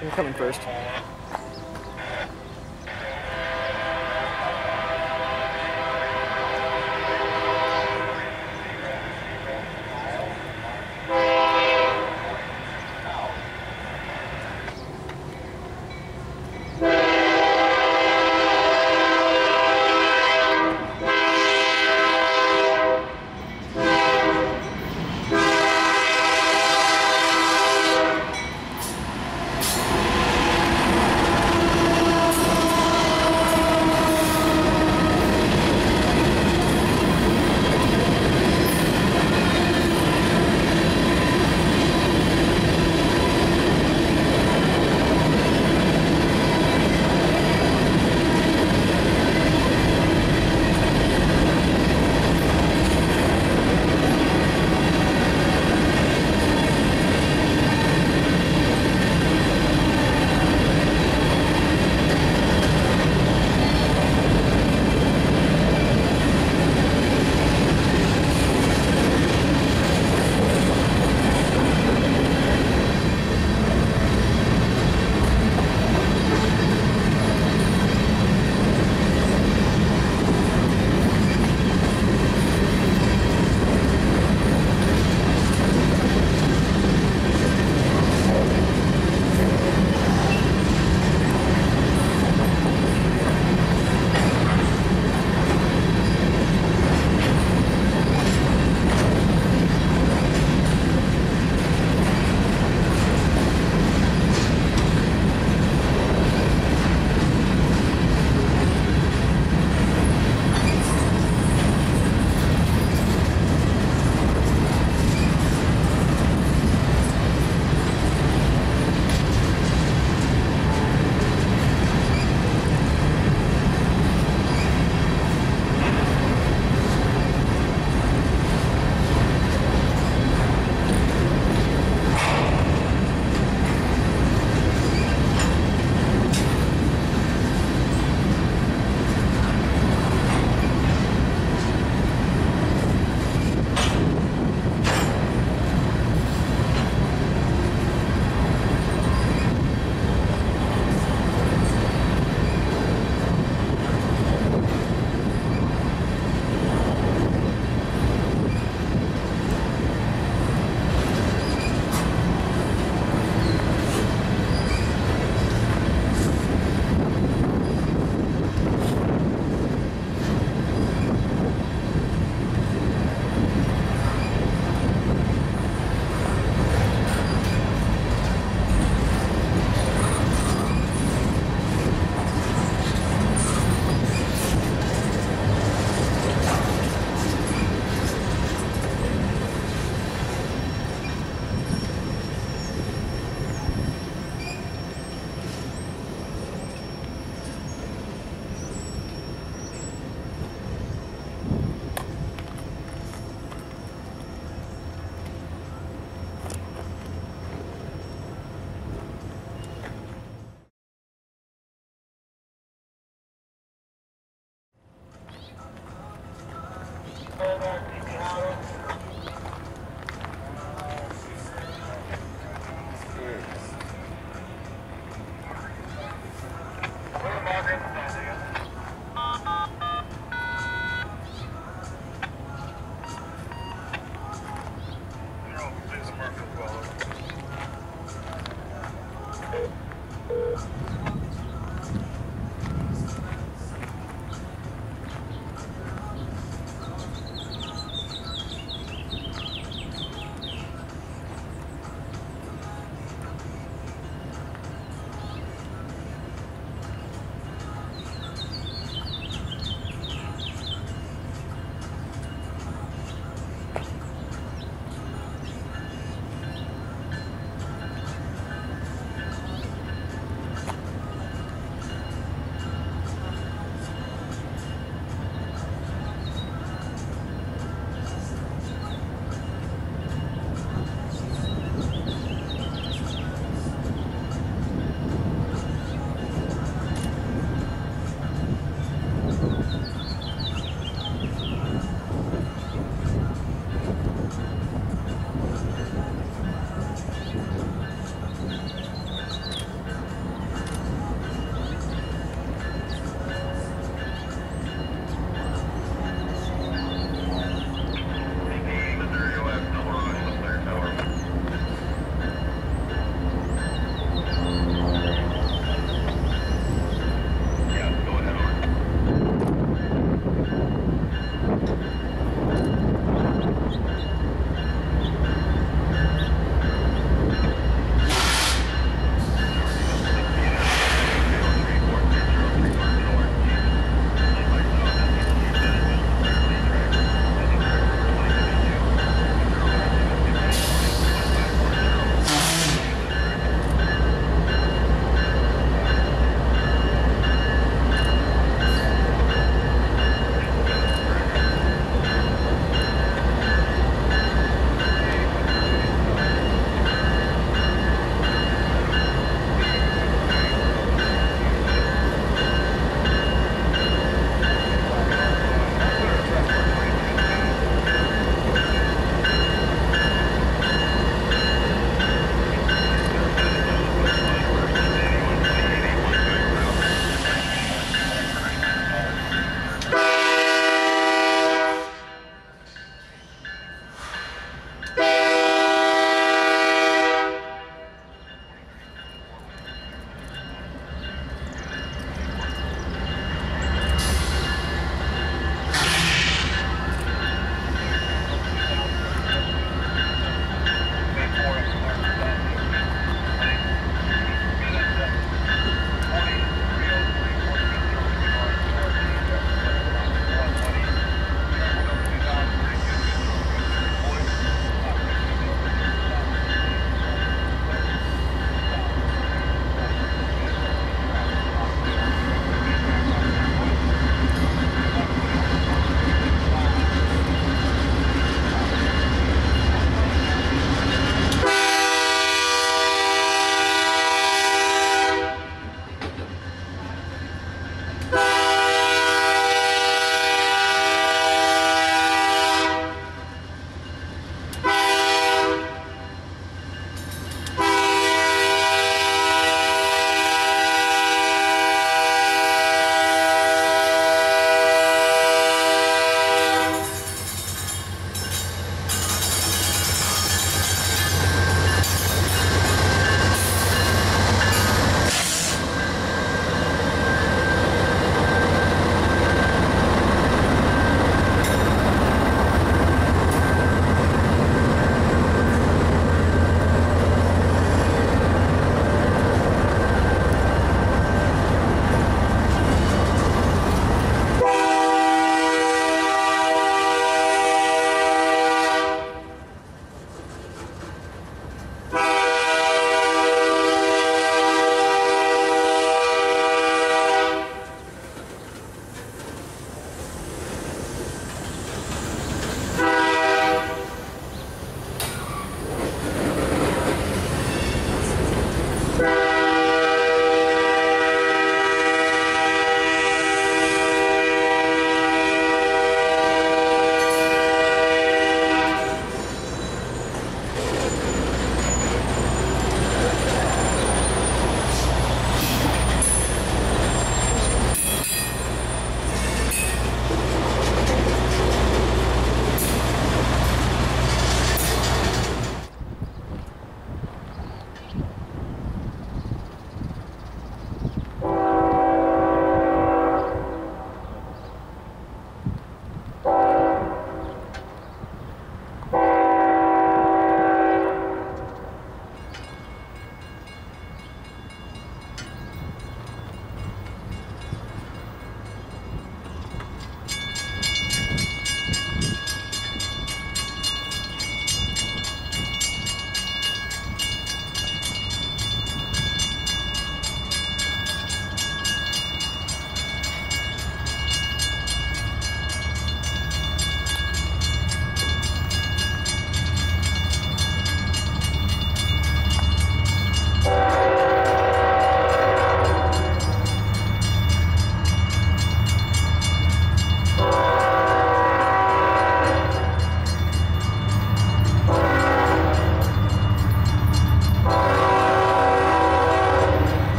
I'm coming first.